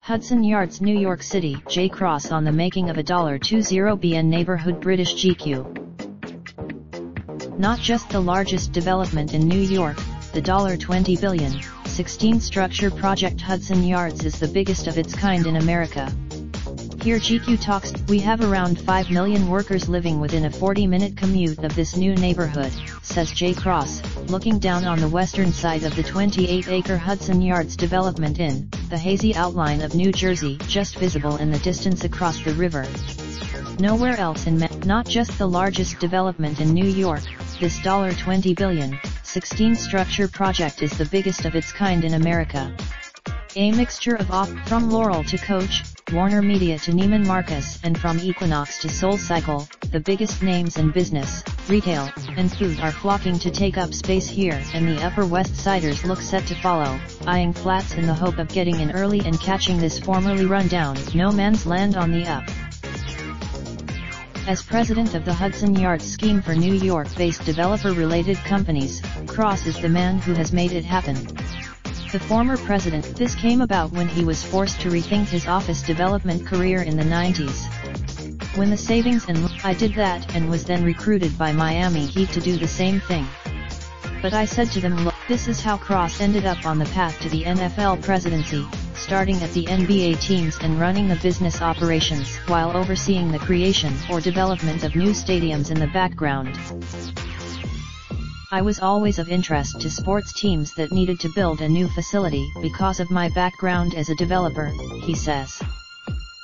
Hudson Yards, New York City, Jay Cross on the making of a $20 BN neighborhood British GQ. Not just the largest development in New York, the $20 billion, 16 structure project Hudson Yards is the biggest of its kind in America. Here GQ talks, we have around 5 million workers living within a 40-minute commute of this new neighborhood, says Jay Cross, looking down on the western side of the 28-acre Hudson Yards development in, the hazy outline of New Jersey just visible in the distance across the river. Nowhere else in not just the largest development in New York, this $20 billion, 16 structure project is the biggest of its kind in America. A mixture of off from L'Oréal to Coach, Warner Media to Neiman Marcus and from Equinox to SoulCycle, the biggest names in business, retail, and food are flocking to take up space here and the Upper West Siders look set to follow, eyeing flats in the hope of getting in early and catching this formerly run-down no man's land on the up. As president of the Hudson Yards scheme for New York-based developer-related companies, Cross is the man who has made it happen. The former president, this came about when he was forced to rethink his office development career in the 90s. When the savings and I did that and was then recruited by Miami Heat to do the same thing. But I said to them look, this is how Cross ended up on the path to the NFL presidency, starting at the NBA teams and running the business operations while overseeing the creation or development of new stadiums in the background. I was always of interest to sports teams that needed to build a new facility because of my background as a developer, he says.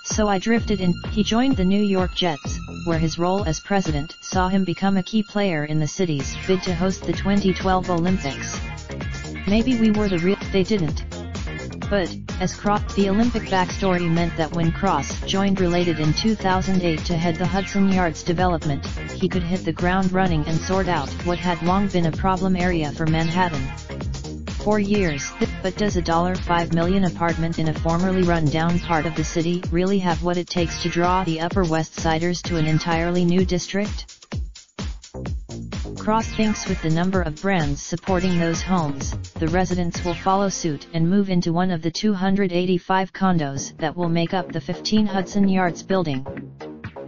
So I drifted in, he joined the New York Jets, where his role as president saw him become a key player in the city's bid to host the 2012 Olympics. Maybe we were the real, they didn't. But, as Cross, the Olympic backstory meant that when Cross joined Related in 2008 to head the Hudson Yards development, he could hit the ground running and sort out what had long been a problem area for Manhattan. For years, but does a $5 million apartment in a formerly run-down part of the city really have what it takes to draw the Upper West Siders to an entirely new district? Cross thinks with the number of brands supporting those homes, the residents will follow suit and move into one of the 285 condos that will make up the 15 Hudson Yards building.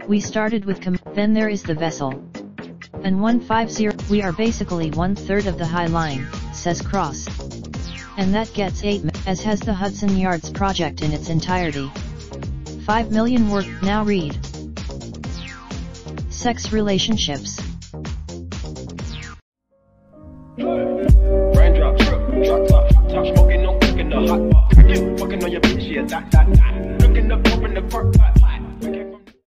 We started with com then there is the vessel. And 150, we are basically one third of the High Line, says Cross. And that gets 8 as has the Hudson Yards project in its entirety. 5 million work, now read. Sex relationships. Raindrop, drop top, smoking, no cooking the hot pot. Fucking on your bitch, yeah, that, that, that. Looking up, open the park.